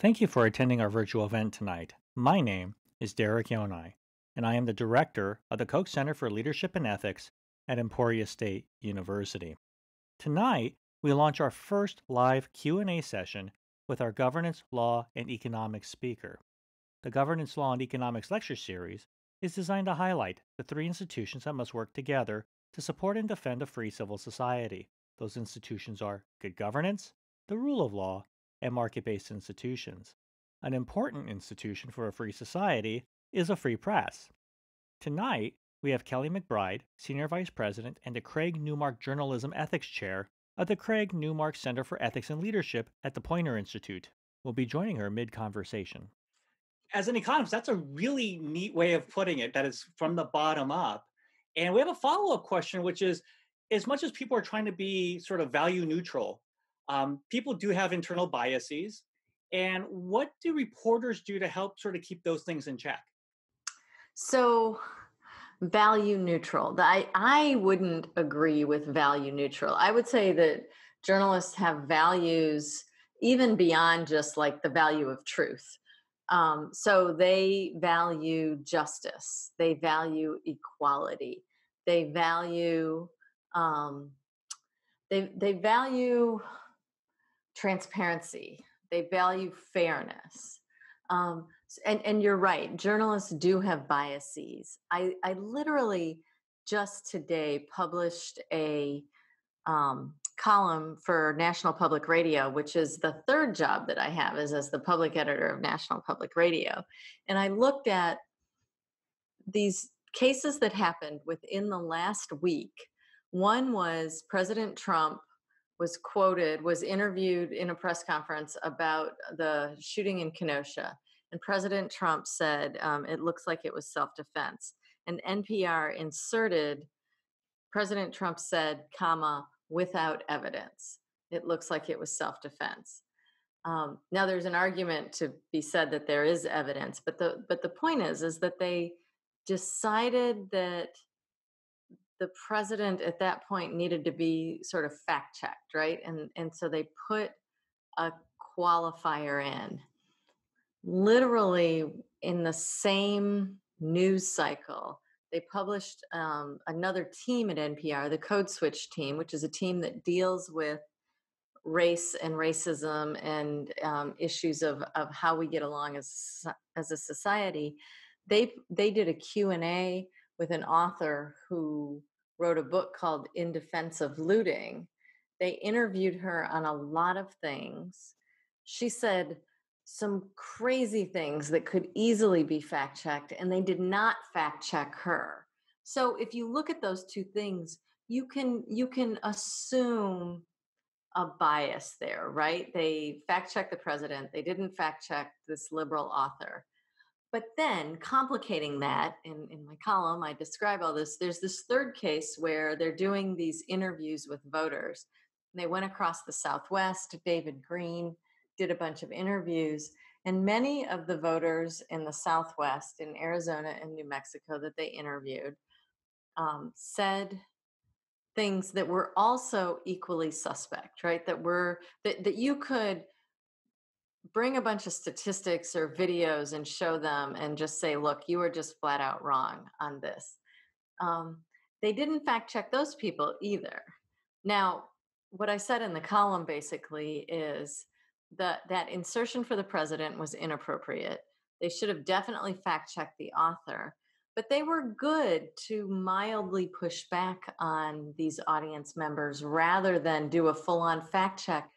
Thank you for attending our virtual event tonight. My name is Derek Yonai, and I am the director of the Koch Center for Leadership and Ethics at Emporia State University. Tonight, we launch our first live Q&A session with our governance, law, and economics speaker. The Governance, Law, and Economics lecture series is designed to highlight the three institutions that must work together to support and defend a free civil society. Those institutions are good governance, the rule of law, and market based institutions. An important institution for a free society is a free press. Tonight, we have Kelly McBride, Senior Vice President and the Craig Newmark Journalism Ethics Chair at the Craig Newmark Center for Ethics and Leadership at the Poynter Institute. We'll be joining her mid conversation. As an economist, that's a really neat way of putting it, that is from the bottom up. And we have a follow up question, which is as much as people are trying to be sort of value neutral, um, people do have internal biases. And what do reporters do to help sort of keep those things in check? So, value neutral. I, I wouldn't agree with value neutral. I would say that journalists have values even beyond just like the value of truth. Um, so they value justice, they value equality, they value um, they they value transparency, they value fairness. Um, and and you're right journalists do have biases. I i literally just today published a um, column for national public radio which is the third job that i have is as the public editor of national public radio. And i looked at these cases that happened within the last week. One was president trump was quoted was interviewed in a press conference about the shooting in kenosha and President Trump said um, it looks like it was self defense. And NPR inserted President Trump said, comma, without evidence. It looks like it was self defense. Um, now there's an argument to be said that there is evidence, but the but the point is is that they decided that the president at that point needed to be sort of fact checked, right? And and so they put a qualifier in literally in the same news cycle, they published um, another team at NPR, the Code Switch team, which is a team that deals with race and racism and um, issues of, of how we get along as, as a society. They, they did a Q&A with an author who wrote a book called In Defense of Looting. They interviewed her on a lot of things. She said, some crazy things that could easily be fact checked, and they did not fact check her. So if you look at those two things, you can you can assume a bias there, right? They fact checked the president, they didn't fact check this liberal author. But then, complicating that, in, in my column, I describe all this. There's this third case where they're doing these interviews with voters. They went across the Southwest, David Greene, did a bunch of interviews, and many of the voters in the Southwest, in Arizona and New Mexico, that they interviewed um, said things that were also equally suspect, right? That were that that you could bring a bunch of statistics or videos and show them and just say, look, you are just flat out wrong on this. Um, they didn't fact check those people either. Now, what I said in the column basically is that that insertion for the president was inappropriate. They should have definitely fact checked the author, but they were good to mildly push back on these audience members rather than do a full on fact check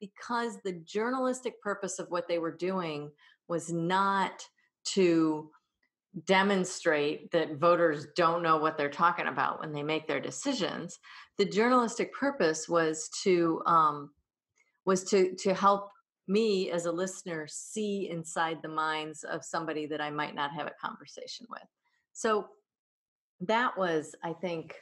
because the journalistic purpose of what they were doing was not to demonstrate that voters don't know what they're talking about when they make their decisions. The journalistic purpose was to um, was to to help me as a listener see inside the minds of somebody that I might not have a conversation with. So that was, I think,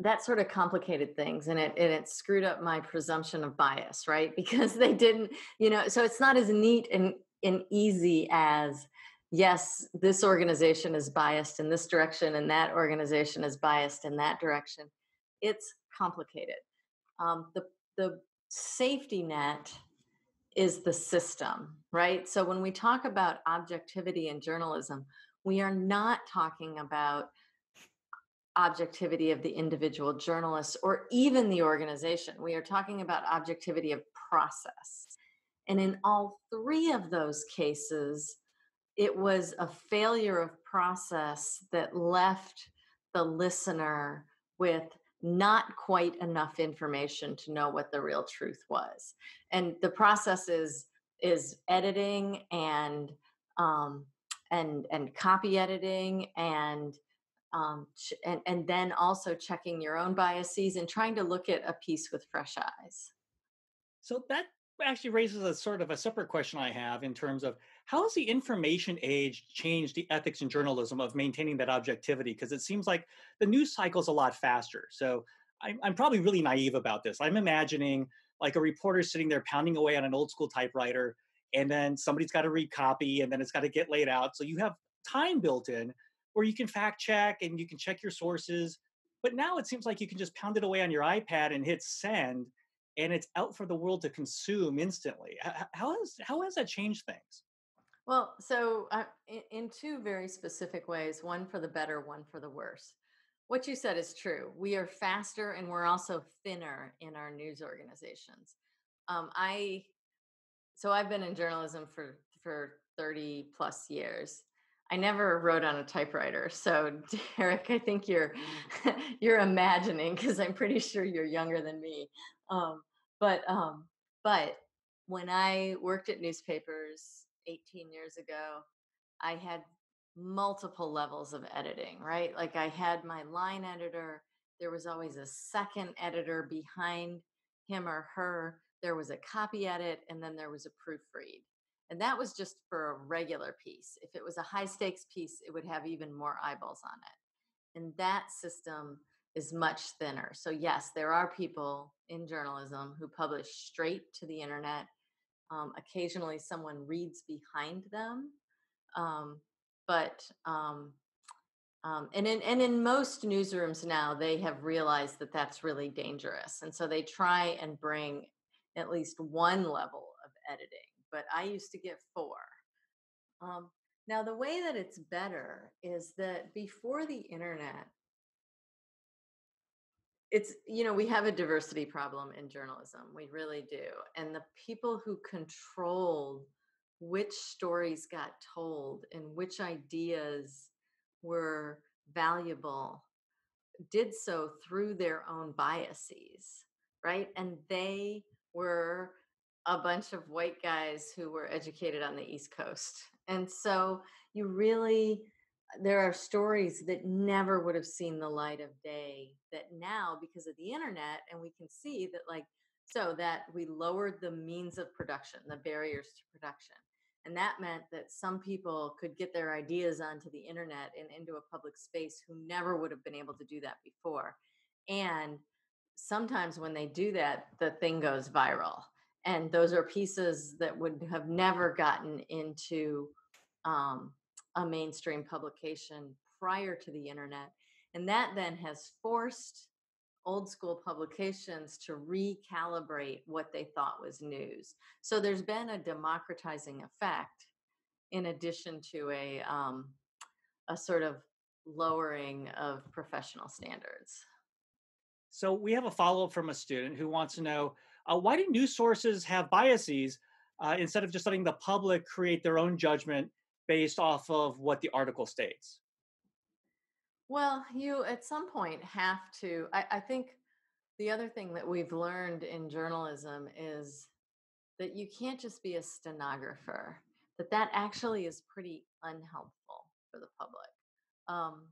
that sort of complicated things and it and it screwed up my presumption of bias, right? Because they didn't, you know, so it's not as neat and, and easy as yes, this organization is biased in this direction and that organization is biased in that direction. It's complicated. Um, the the safety net is the system, right? So when we talk about objectivity in journalism, we are not talking about objectivity of the individual journalist or even the organization. We are talking about objectivity of process. And in all three of those cases, it was a failure of process that left the listener with not quite enough information to know what the real truth was and the process is is editing and um, and and copy editing and um, and and then also checking your own biases and trying to look at a piece with fresh eyes. So that actually raises a sort of a separate question i have in terms of how has the information age changed the ethics in journalism of maintaining that objectivity? Because it seems like the news cycle is a lot faster. So I'm, I'm probably really naive about this. I'm imagining like a reporter sitting there pounding away on an old school typewriter and then somebody's got to read copy and then it's got to get laid out. So you have time built in where you can fact check and you can check your sources but now it seems like you can just pound it away on your ipad and hit send and it's out for the world to consume instantly how has how has that changed things well so uh, in, in two very specific ways one for the better one for the worse what you said is true. We are faster and we're also thinner in our news organizations. Um, I so I've been in journalism for for 30 plus years. I never wrote on a typewriter. So Derek, I think you're you're imagining because I'm pretty sure you're younger than me. Um, but um, but when I worked at newspapers 18 years ago, I had multiple levels of editing, right? Like I had my line editor, there was always a second editor behind him or her, there was a copy edit, and then there was a proofread. And that was just for a regular piece. If it was a high stakes piece, it would have even more eyeballs on it. And that system is much thinner. So, yes, there are people in journalism who publish straight to the internet. Um, occasionally, someone reads behind them. Um, but um, um, and in and in most newsrooms now they have realized that that's really dangerous and so they try and bring at least one level of editing but i used to get four um, now the way that it's better is that before the internet it's you know we have a diversity problem in journalism we really do and the people who controlled which stories got told and which ideas were valuable did so through their own biases, right? And they were a bunch of white guys who were educated on the East Coast. And so you really, there are stories that never would have seen the light of day that now, because of the internet, and we can see that, like, so that we lowered the means of production, the barriers to production. And that meant that some people could get their ideas onto the internet and into a public space who never would have been able to do that before. And sometimes when they do that, the thing goes viral. And those are pieces that would have never gotten into um, a mainstream publication prior to the internet. And that then has forced old school publications to recalibrate what they thought was news. So there's been a democratizing effect in addition to a um, a sort of lowering of professional standards. So we have a follow up from a student who wants to know uh, why do news sources have biases uh, instead of just letting the public create their own judgment based off of what the article states? Well, you at some point have to. I, I think the other thing that we've learned in journalism is that you can't just be a stenographer, that that actually is pretty unhelpful for the public. Um,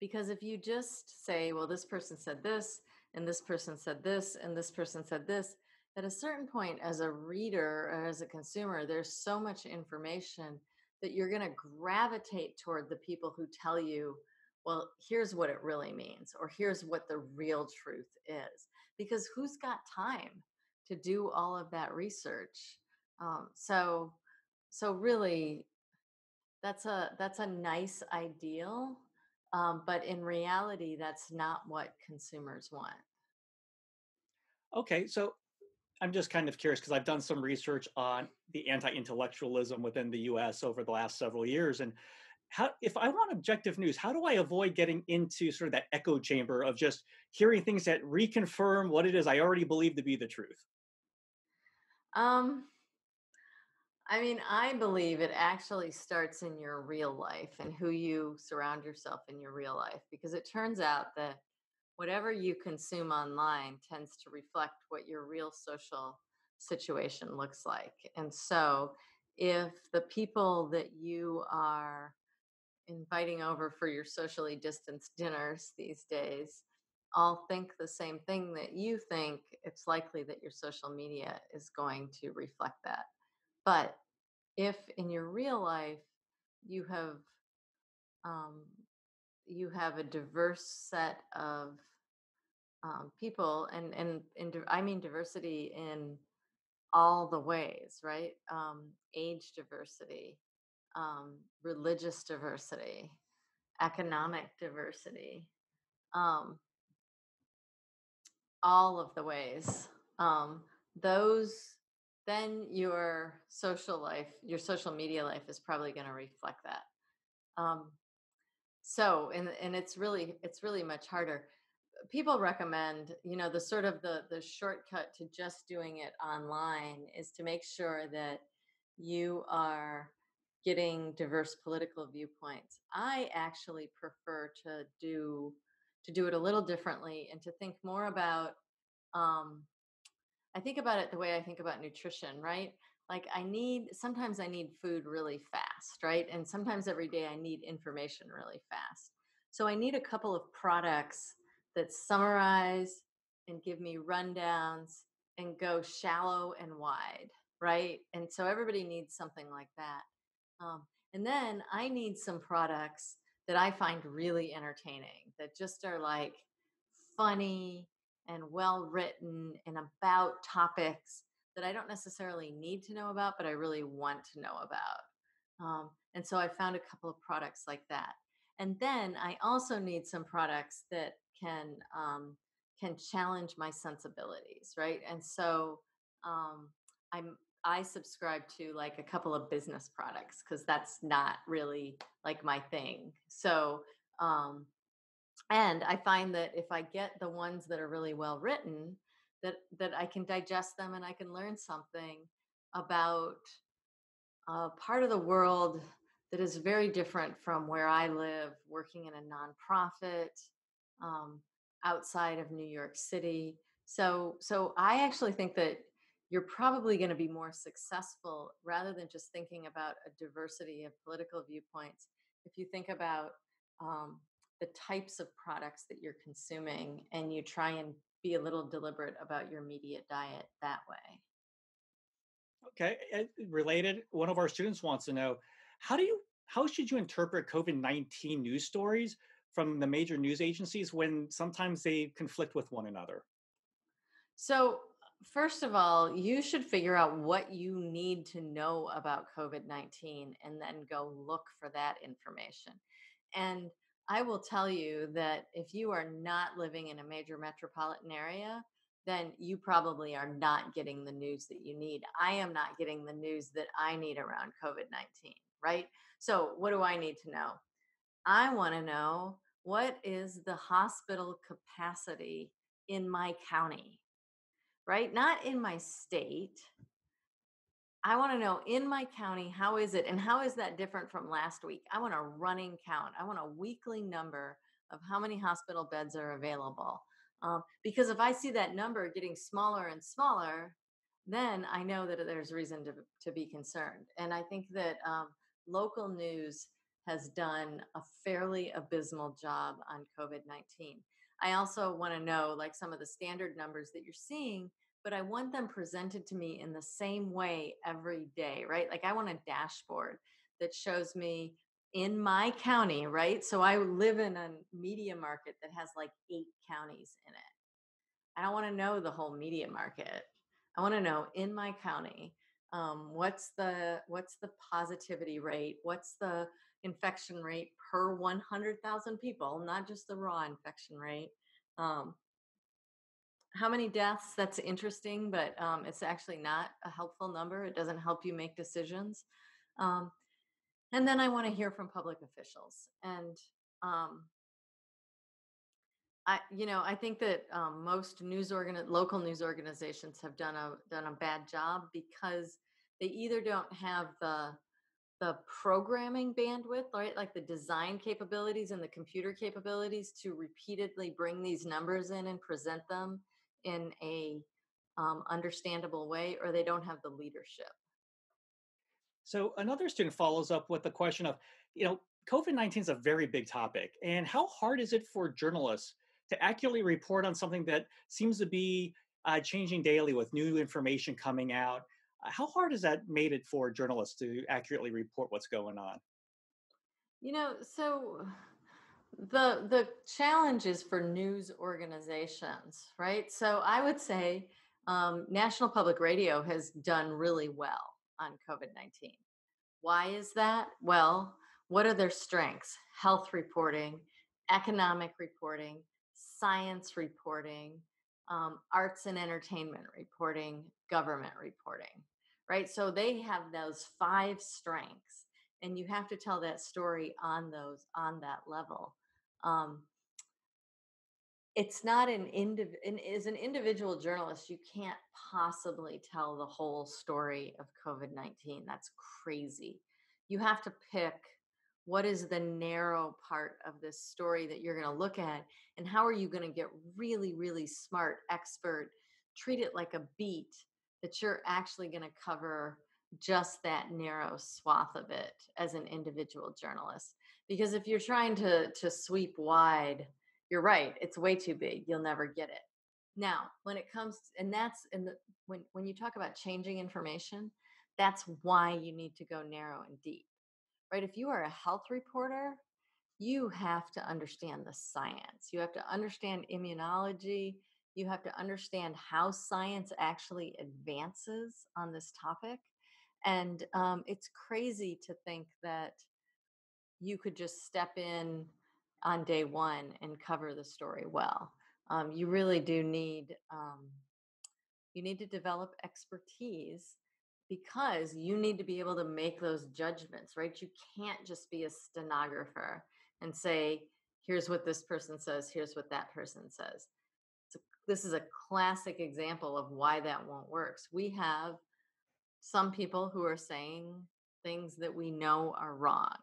because if you just say, well, this person said this, and this person said this, and this person said this, at a certain point, as a reader or as a consumer, there's so much information that you're going to gravitate toward the people who tell you, well, here's what it really means, or here's what the real truth is. Because who's got time to do all of that research? Um, so, so really, that's a that's a nice ideal, um, but in reality, that's not what consumers want. Okay, so I'm just kind of curious because I've done some research on the anti-intellectualism within the U.S. over the last several years, and how if I want objective news, how do I avoid getting into sort of that echo chamber of just hearing things that reconfirm what it is I already believe to be the truth? Um, I mean, I believe it actually starts in your real life and who you surround yourself in your real life because it turns out that whatever you consume online tends to reflect what your real social situation looks like. And so, if the people that you are inviting over for your socially distanced dinners these days all think the same thing that you think, it's likely that your social media is going to reflect that. But if in your real life you have um, you have a diverse set of um, people, and and and I mean diversity in all the ways, right? Um, age diversity, um, religious diversity, economic diversity, um, all of the ways. Um, those, then your social life, your social media life is probably going to reflect that. Um, so, and and it's really it's really much harder. People recommend, you know, the sort of the the shortcut to just doing it online is to make sure that you are getting diverse political viewpoints. I actually prefer to do to do it a little differently and to think more about um I think about it the way I think about nutrition, right? Like I need sometimes I need food really fast, right? And sometimes every day I need information really fast. So I need a couple of products that summarize and give me rundowns and go shallow and wide, right? And so everybody needs something like that. Um, and then I need some products that I find really entertaining, that just are like funny and well written and about topics that I don't necessarily need to know about, but I really want to know about. Um, and so I found a couple of products like that. And then I also need some products that can um, can challenge my sensibilities, right? And so um, I'm I subscribe to like a couple of business products because that's not really like my thing. So, um, and I find that if I get the ones that are really well written, that that I can digest them and I can learn something about a part of the world that is very different from where I live, working in a nonprofit um, outside of New York City. So, so I actually think that you're probably going to be more successful rather than just thinking about a diversity of political viewpoints. If you think about um, the types of products that you're consuming and you try and be a little deliberate about your media diet that way. Okay, uh, related, one of our students wants to know how do you how should you interpret COVID-19 news stories from the major news agencies when sometimes they conflict with one another? So, first of all, you should figure out what you need to know about COVID 19 and then go look for that information. And I will tell you that if you are not living in a major metropolitan area, then you probably are not getting the news that you need. I am not getting the news that I need around COVID 19, right? So, what do I need to know? I want to know what is the hospital capacity in my county? right? Not in my state. I want to know in my county, how is it? And how is that different from last week? I want a running count. I want a weekly number of how many hospital beds are available. Um, because if I see that number getting smaller and smaller, then I know that there's reason to, to be concerned. And I think that um, local news has done a fairly abysmal job on COVID 19. I also want to know like some of the standard numbers that you're seeing, but I want them presented to me in the same way every day, right? Like I want a dashboard that shows me in my county, right? So I live in a media market that has like eight counties in it. I don't want to know the whole media market. I want to know in my county um, what's the what's the positivity rate, what's the infection rate per 100,000 people, not just the raw infection rate. Um, how many deaths? That's interesting, but um, it's actually not a helpful number. It doesn't help you make decisions. Um, and then I want to hear from public officials. And um, I, you know, I think that um, most news organ, local news organizations have done a done a bad job because they either don't have the the programming bandwidth, right? Like the design capabilities and the computer capabilities to repeatedly bring these numbers in and present them in a um, understandable way, or they don't have the leadership. So another student follows up with the question of, you know, COVID 19 is a very big topic. And how hard is it for journalists to accurately report on something that seems to be uh, changing daily with new information coming out? Uh, how hard has that made it for journalists to accurately report what's going on? You know, so the the challenge is for news organizations, right? So I would say um, National Public Radio has done really well on COVID nineteen. Why is that? Well, what are their strengths? Health reporting, economic reporting, science reporting, um, arts and entertainment reporting, government reporting, right? So they have those five strengths, and you have to tell that story on those on that level. Um, it's not an indiv- as an individual journalist you can't possibly tell the whole story of covid-19 that's crazy. You have to pick what is the narrow part of this story that you're going to look at and how are you going to get really really smart expert treat it like a beat that you're actually going to cover just that narrow swath of it as an individual journalist because if you're trying to to sweep wide you're right it's way too big you'll never get it now when it comes and that's in the when when you talk about changing information that's why you need to go narrow and deep right? If you are a health reporter, you have to understand the science. You have to understand immunology. You have to understand how science actually advances on this topic. And um, it's crazy to think that you could just step in on day one and cover the story well. Um, you really do need um, you need to develop expertise because you need to be able to make those judgments, right? You can't just be a stenographer and say, here's what this person says, here's what that person says. So this is a classic example of why that won't work. We have some people who are saying things that we know are wrong.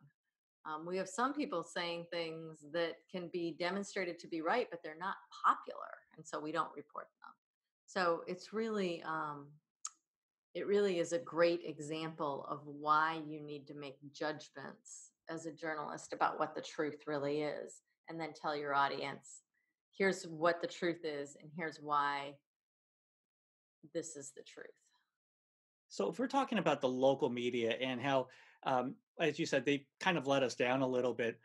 Um, we have some people saying things that can be demonstrated to be right, but they're not popular. And so we don't report them. So it's really um, it really is a great example of why you need to make judgments as a journalist about what the truth really is and then tell your audience here's what the truth is and here's why this is the truth so if we're talking about the local media and how um, as you said they kind of let us down a little bit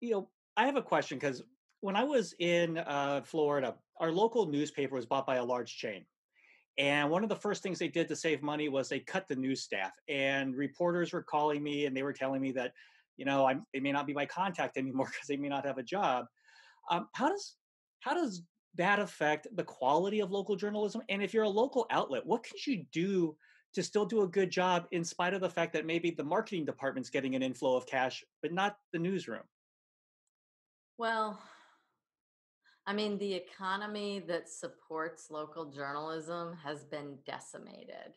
you know i have a question because when i was in uh, florida our local newspaper was bought by a large chain and one of the first things they did to save money was they cut the news staff. And reporters were calling me and they were telling me that, you know, I'm, they may not be my contact anymore because they may not have a job. Um, how does how does that affect the quality of local journalism? And if you're a local outlet, what can you do to still do a good job in spite of the fact that maybe the marketing department's getting an inflow of cash, but not the newsroom? Well, I mean, the economy that supports local journalism has been decimated.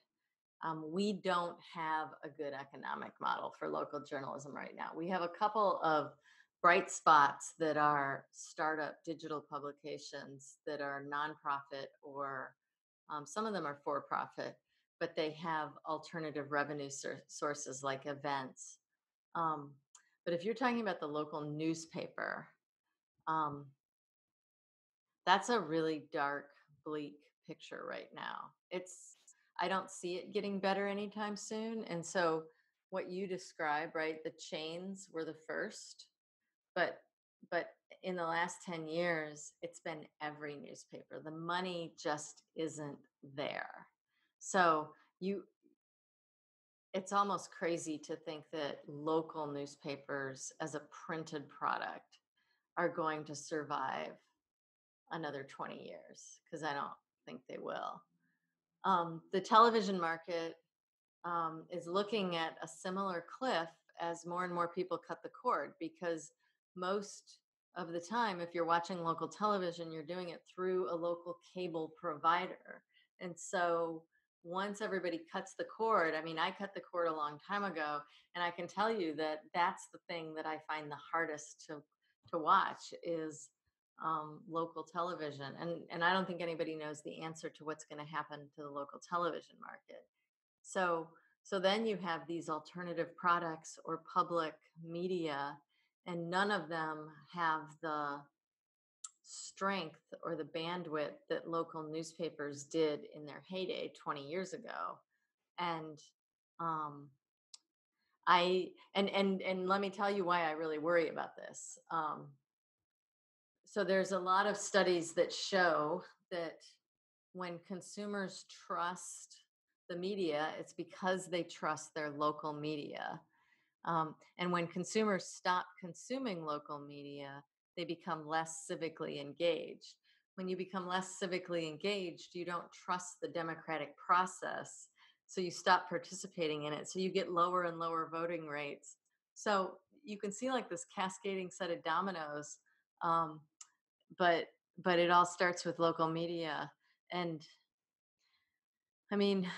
Um, we don't have a good economic model for local journalism right now. We have a couple of bright spots that are startup digital publications that are nonprofit or um, some of them are for profit, but they have alternative revenue sur- sources like events. Um, but if you're talking about the local newspaper, um, that's a really dark, bleak picture right now. It's I don't see it getting better anytime soon. And so what you describe, right? The chains were the first, but but in the last 10 years, it's been every newspaper. The money just isn't there. So you it's almost crazy to think that local newspapers as a printed product are going to survive another 20 years because I don't think they will. Um, the television market um, is looking at a similar cliff as more and more people cut the cord because most of the time, if you're watching local television, you're doing it through a local cable provider. And so once everybody cuts the cord, I mean, I cut the cord a long time ago, and I can tell you that that's the thing that I find the hardest to to watch is um, local television. And and I don't think anybody knows the answer to what's going to happen to the local television market. So so then you have these alternative products or public media, and none of them have the strength or the bandwidth that local newspapers did in their heyday 20 years ago. And um, I and and and let me tell you why I really worry about this. Um, so there's a lot of studies that show that when consumers trust the media, it's because they trust their local media. Um, and when consumers stop consuming local media, they become less civically engaged. When you become less civically engaged, you don't trust the democratic process. So you stop participating in it. So you get lower and lower voting rates. So you can see like this cascading set of dominoes. Um, but but it all starts with local media. And I mean,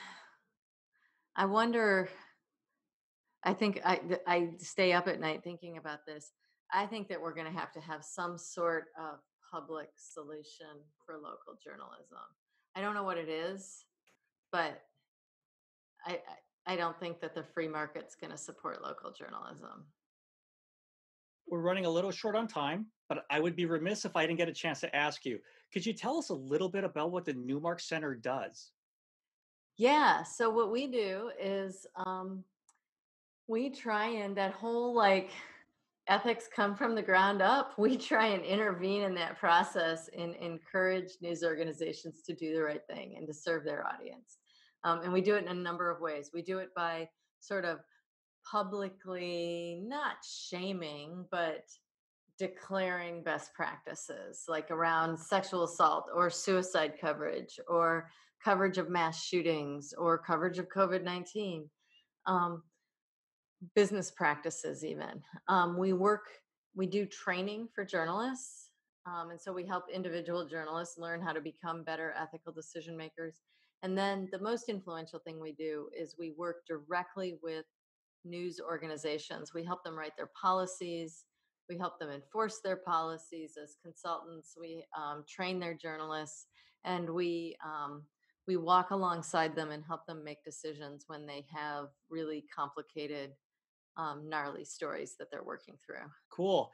I wonder. I think I I stay up at night thinking about this. I think that we're going to have to have some sort of public solution for local journalism. I don't know what it is, but I I, I don't think that the free market's going to support local journalism. We're running a little short on time, but I would be remiss if I didn't get a chance to ask you. Could you tell us a little bit about what the Newmark Center does? Yeah. So what we do is um, we try and that whole like ethics come from the ground up. We try and intervene in that process and encourage news organizations to do the right thing and to serve their audience. Um, and we do it in a number of ways. We do it by sort of publicly not shaming, but declaring best practices like around sexual assault or suicide coverage or coverage of mass shootings or coverage of COVID 19, um, business practices, even. Um, we work, we do training for journalists. Um, and so we help individual journalists learn how to become better ethical decision makers. And then the most influential thing we do is we work directly with news organizations. We help them write their policies. We help them enforce their policies as consultants. We um, train their journalists, and we um, we walk alongside them and help them make decisions when they have really complicated, um, gnarly stories that they're working through. Cool.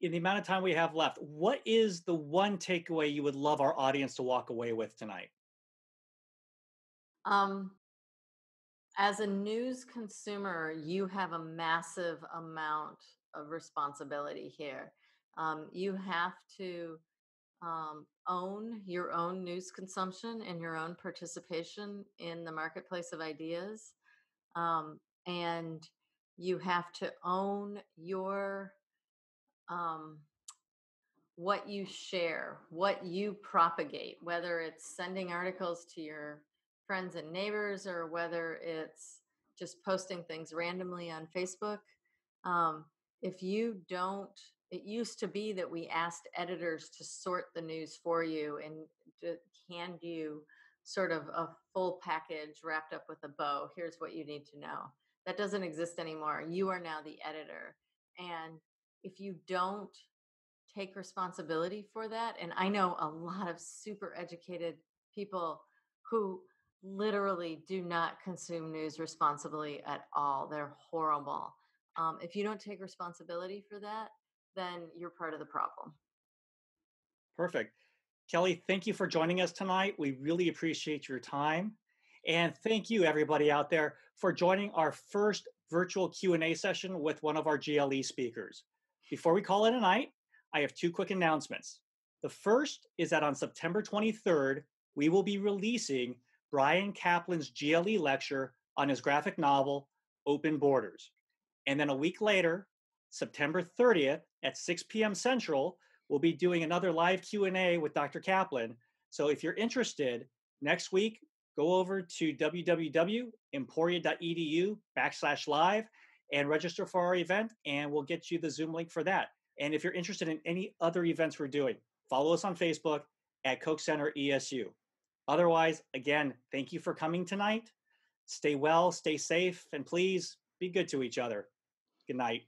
In the amount of time we have left, what is the one takeaway you would love our audience to walk away with tonight? Um, as a news consumer, you have a massive amount of responsibility here. Um, you have to um, own your own news consumption and your own participation in the marketplace of ideas. Um, and you have to own your um, what you share, what you propagate, whether it's sending articles to your friends and neighbors or whether it's just posting things randomly on Facebook. Um, if you don't it used to be that we asked editors to sort the news for you and hand you sort of a full package wrapped up with a bow. Here's what you need to know. That doesn't exist anymore. You are now the editor. And if you don't take responsibility for that, and I know a lot of super educated people who literally do not consume news responsibly at all, they're horrible. Um, if you don't take responsibility for that, then you're part of the problem. Perfect. Kelly, thank you for joining us tonight. We really appreciate your time. And thank you everybody out there for joining our first virtual Q&A session with one of our GLE speakers. Before we call it a night, I have two quick announcements. The first is that on September 23rd, we will be releasing Bryan Caplan's GLE lecture on his graphic novel, Open Borders. And then a week later, September 30th at 6 p.m. Central, we'll be doing another live Q&A with Dr. Caplan. So if you're interested, next week, go over to www.emporia.edu backslash live and register for our event, and we'll get you the Zoom link for that. And if you're interested in any other events we're doing, follow us on Facebook at Koch Center ESU. Otherwise, again, thank you for coming tonight. Stay well, stay safe, and please be good to each other. Good night.